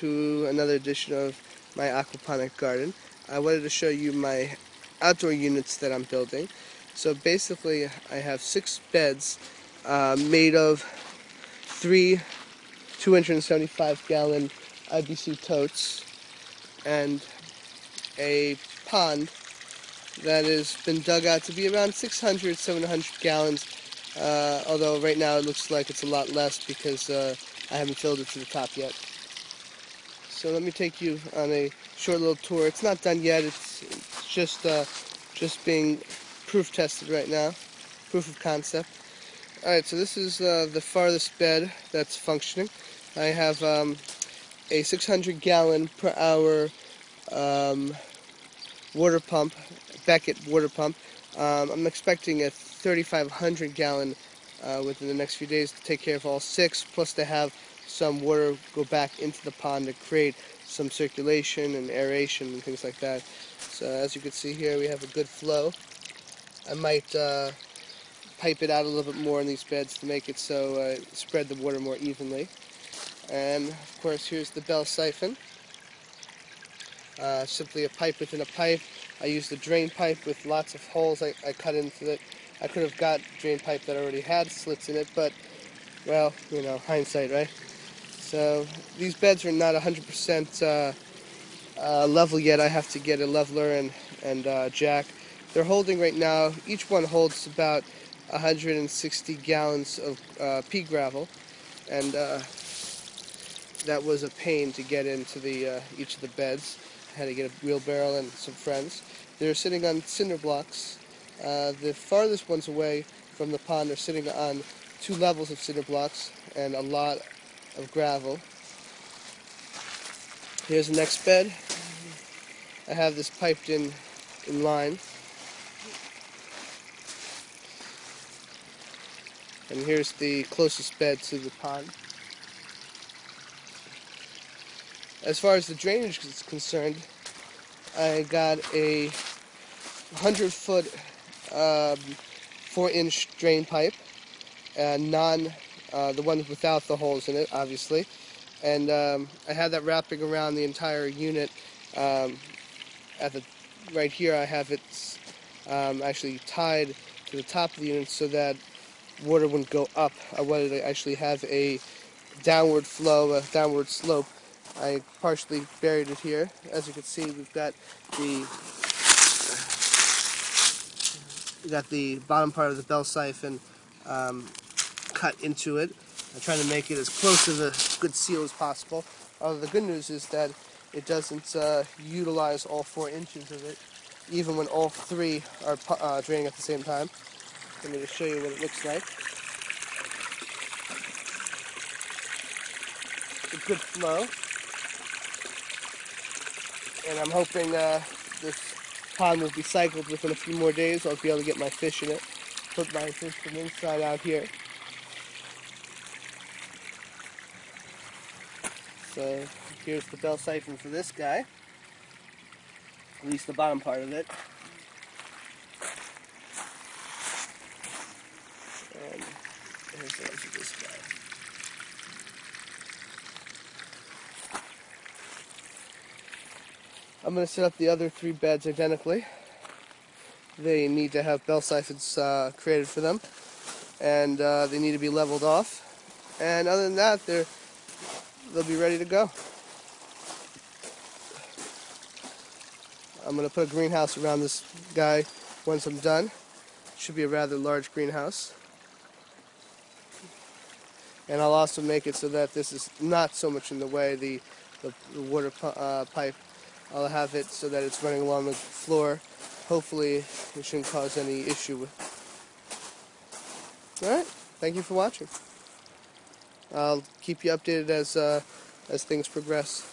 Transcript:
to another edition of my aquaponic garden. I wanted to show you my outdoor units that I'm building. So basically I have six beds uh, made of three 275 gallon IBC totes and a pond that has been dug out to be around 600 700 gallons uh, although right now it looks like it's a lot less because uh, I haven't filled it to the top yet. So let me take you on a short little tour. It's not done yet. It's, it's just uh, just being proof tested right now, proof of concept. All right, so this is uh, the farthest bed that's functioning. I have um, a 600 gallon per hour um, water pump, Beckett water pump. Um, I'm expecting a 3,500 gallon uh, within the next few days to take care of all six, plus to have some water go back into the pond to create some circulation and aeration and things like that. So as you can see here, we have a good flow. I might uh, pipe it out a little bit more in these beds to make it so uh, spread the water more evenly. And of course, here's the bell siphon. Uh, simply a pipe within a pipe. I used a drain pipe with lots of holes I, I cut into it I could have got drain pipe that already had slits in it, but, well, you know, hindsight, right? So these beds are not 100% uh, uh, level yet. I have to get a leveler and, and uh, jack. They're holding right now, each one holds about 160 gallons of uh, pea gravel, and uh, that was a pain to get into the uh, each of the beds. I had to get a wheelbarrow and some friends. They're sitting on cinder blocks uh, the farthest ones away from the pond are sitting on two levels of cinder blocks and a lot of gravel. Here's the next bed. I have this piped in in line. And here's the closest bed to the pond. As far as the drainage is concerned, I got a 100 foot um, four inch drain pipe, and non, uh, the ones without the holes in it, obviously. And um, I had that wrapping around the entire unit. Um, at the right here, I have it um, actually tied to the top of the unit so that water wouldn't go up. I wanted to actually have a downward flow, a downward slope. I partially buried it here. As you can see, we've got the got the bottom part of the bell siphon um, cut into it. I'm trying to make it as close to the good seal as possible. Although the good news is that it doesn't uh, utilize all four inches of it, even when all three are uh, draining at the same time. Let me just show you what it looks like. A good flow. And I'm hoping uh, this pond will be cycled within a few more days. I'll be able to get my fish in it. Put my fish from inside out here. So here's the bell siphon for this guy. At least the bottom part of it. And here's the rest of this guy. I'm going to set up the other three beds identically. They need to have bell siphons uh, created for them, and uh, they need to be leveled off. And other than that, they're they'll be ready to go. I'm going to put a greenhouse around this guy once I'm done. Should be a rather large greenhouse. And I'll also make it so that this is not so much in the way. The, the, the water uh, pipe I'll have it so that it's running along the floor. Hopefully it shouldn't cause any issue. Alright, thank you for watching. I'll keep you updated as, uh, as things progress.